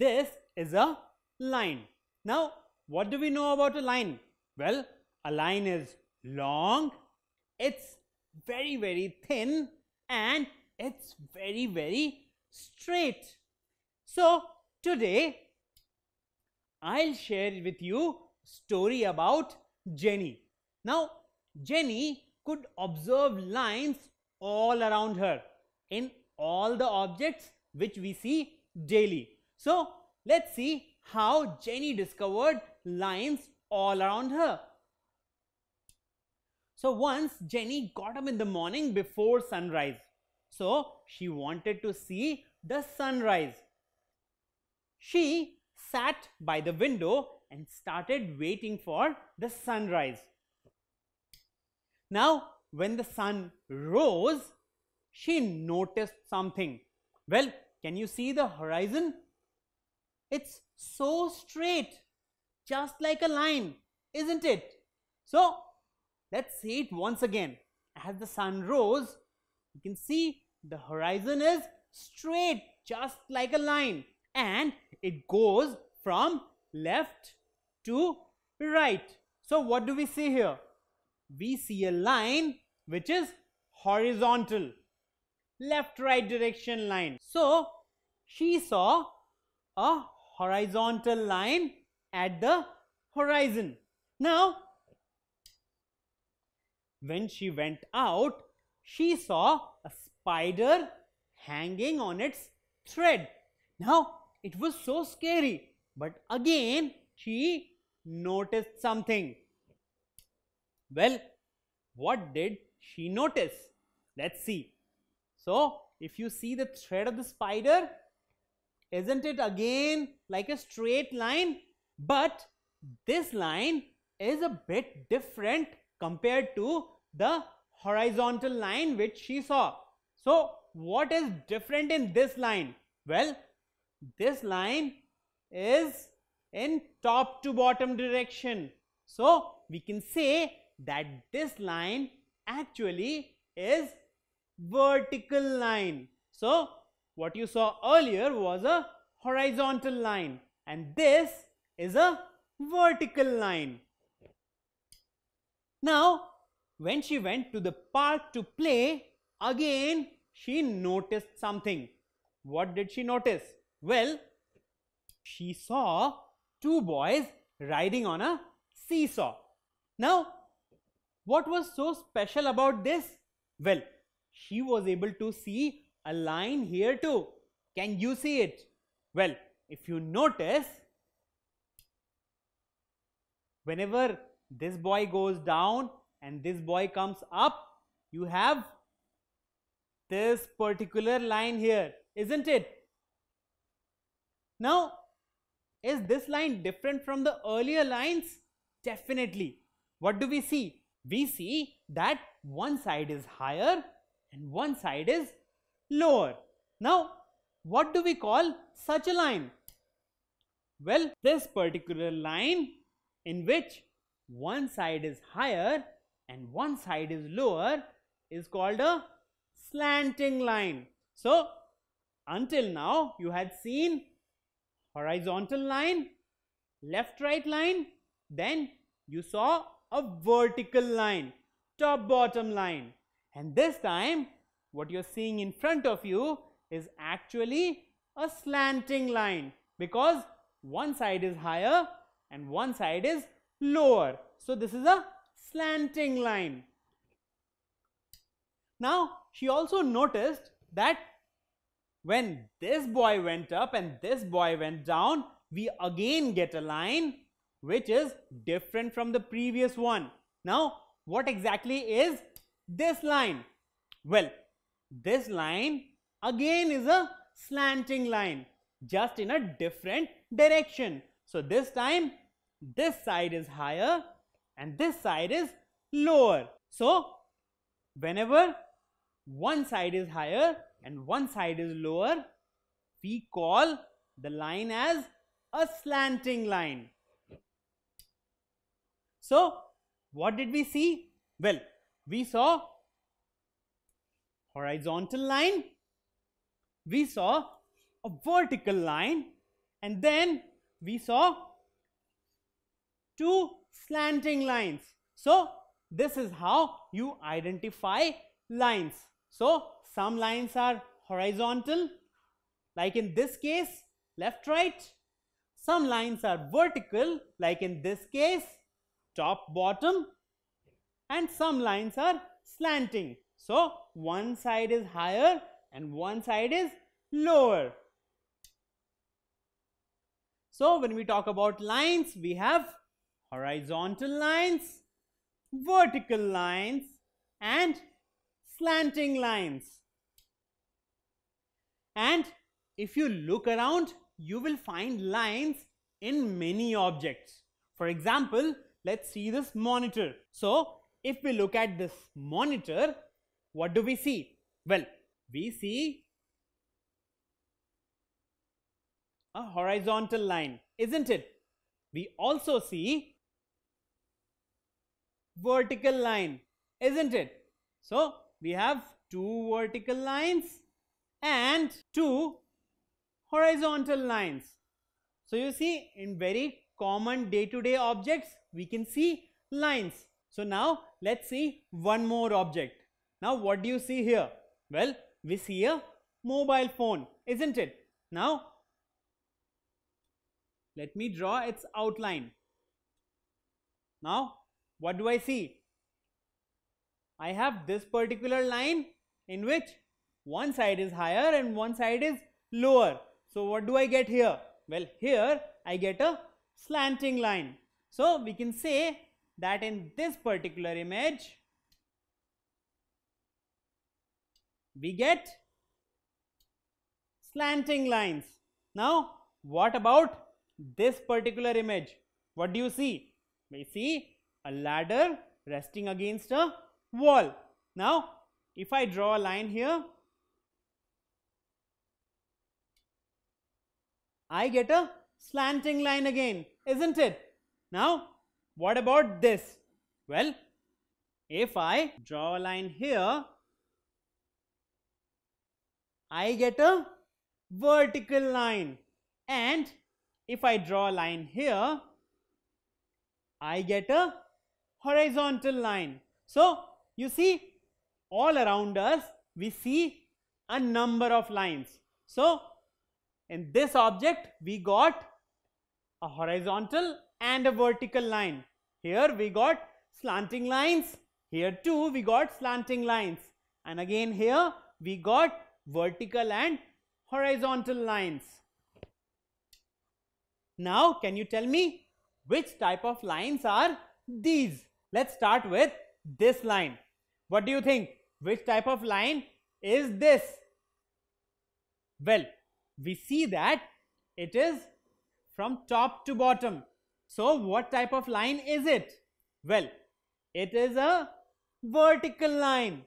this is a line. Now, what do we know about a line? Well, a line is long, it's very, very thin and it's very, very straight. So, today I'll share with you story about Jenny. Now, Jenny could observe lines all around her in all the objects which we see daily. So, let's see how Jenny discovered lines all around her. So, once Jenny got up in the morning before sunrise. So, she wanted to see the sunrise. She sat by the window and started waiting for the sunrise. Now, when the sun rose, she noticed something. Well, can you see the horizon? It's so straight, just like a line, isn't it? So, let's see it once again. As the sun rose, you can see the horizon is straight, just like a line, and it goes from left to right. So, what do we see here? We see a line which is horizontal left right direction line. So, she saw a horizontal line at the horizon. Now, when she went out, she saw a spider hanging on its thread. Now, it was so scary, but again, she noticed something. Well, what did she notice? Let's see. So, if you see the thread of the spider, isn't it again like a straight line? But this line is a bit different compared to the horizontal line which she saw. So, what is different in this line? Well, this line is in top to bottom direction. So, we can say that this line actually is vertical line. So, what you saw earlier was a horizontal line and this is a vertical line. Now, when she went to the park to play, again she noticed something. What did she notice? Well, she saw two boys riding on a seesaw. Now, what was so special about this? Well, she was able to see a line here too. Can you see it? Well, if you notice, whenever this boy goes down and this boy comes up, you have this particular line here, isn't it? Now, is this line different from the earlier lines? Definitely. What do we see? We see that one side is higher and one side is lower. Now, what do we call such a line? Well, this particular line in which one side is higher and one side is lower is called a slanting line. So, until now you had seen horizontal line, left right line, then you saw a vertical line, top bottom line. And this time what you're seeing in front of you is actually a slanting line because one side is higher and one side is lower. So this is a slanting line. Now she also noticed that when this boy went up and this boy went down, we again get a line which is different from the previous one. Now what exactly is this line? Well, this line again is a slanting line just in a different direction. So, this time this side is higher and this side is lower. So, whenever one side is higher and one side is lower, we call the line as a slanting line. So, what did we see? Well, we saw horizontal line, we saw a vertical line and then we saw two slanting lines. So, this is how you identify lines. So, some lines are horizontal like in this case left right. Some lines are vertical like in this case top bottom and some lines are slanting. So, one side is higher and one side is lower. So, when we talk about lines, we have horizontal lines, vertical lines and slanting lines. And if you look around, you will find lines in many objects. For example, let's see this monitor. So, if we look at this monitor, what do we see? Well, we see a horizontal line, isn't it? We also see vertical line, isn't it? So, we have two vertical lines and two horizontal lines. So, you see in very common day-to-day -day objects, we can see lines. So, now let's see one more object. Now, what do you see here? Well, we see a mobile phone, isn't it? Now, let me draw its outline. Now, what do I see? I have this particular line in which one side is higher and one side is lower. So, what do I get here? Well, here I get a slanting line. So, we can say that in this particular image, we get slanting lines. Now, what about this particular image? What do you see? We see a ladder resting against a wall. Now, if I draw a line here, I get a slanting line again, isn't it? Now, what about this? Well, if I draw a line here, I get a vertical line and if I draw a line here, I get a horizontal line. So, you see all around us we see a number of lines. So, in this object we got a horizontal and a vertical line. Here we got slanting lines, here too we got slanting lines and again here we got vertical and horizontal lines. Now can you tell me which type of lines are these? Let's start with this line. What do you think? Which type of line is this? Well, we see that it is from top to bottom. So, what type of line is it? Well, it is a vertical line.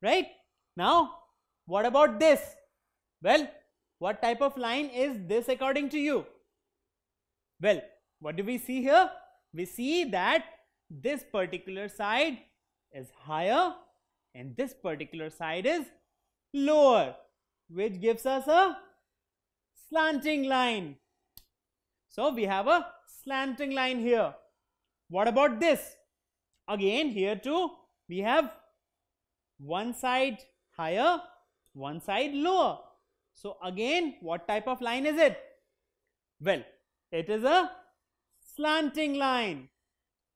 Right? Now, what about this? Well, what type of line is this according to you? Well, what do we see here? We see that this particular side is higher and this particular side is lower which gives us a slanting line. So we have a slanting line here. What about this? Again here too we have one side higher, one side lower. So again what type of line is it? Well, it is a slanting line.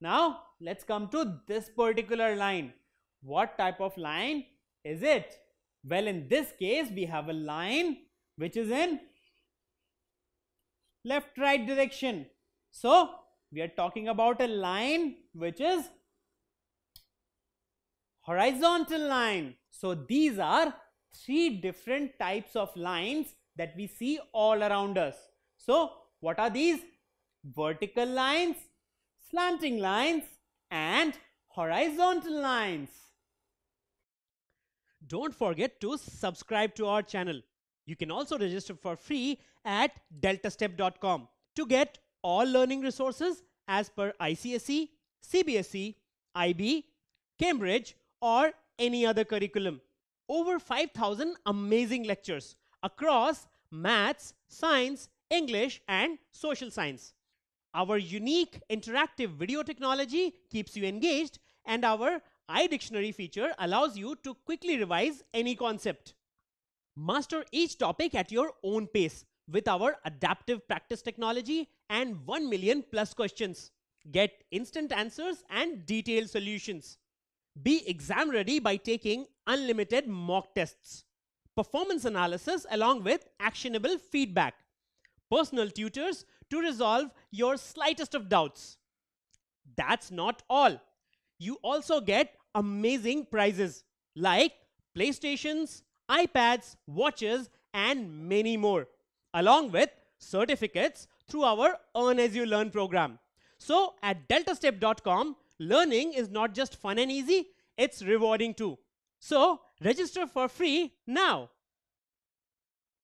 Now let's come to this particular line. What type of line is it? Well, in this case, we have a line which is in left right direction. So, we are talking about a line which is horizontal line. So, these are three different types of lines that we see all around us. So, what are these? Vertical lines, slanting lines and horizontal lines. Don't forget to subscribe to our channel. You can also register for free at deltastep.com to get all learning resources as per ICSE, CBSE, IB, Cambridge or any other curriculum. Over 5000 amazing lectures across maths, science, English, and social science. Our unique interactive video technology keeps you engaged, and our iDictionary feature allows you to quickly revise any concept. Master each topic at your own pace with our adaptive practice technology and 1 million plus questions. Get instant answers and detailed solutions. Be exam ready by taking unlimited mock tests, performance analysis along with actionable feedback, personal tutors to resolve your slightest of doubts. That's not all. You also get amazing prizes like PlayStations, iPads, watches, and many more, along with certificates through our Earn As You Learn program. So at deltastep.com, learning is not just fun and easy, it's rewarding too. So register for free now.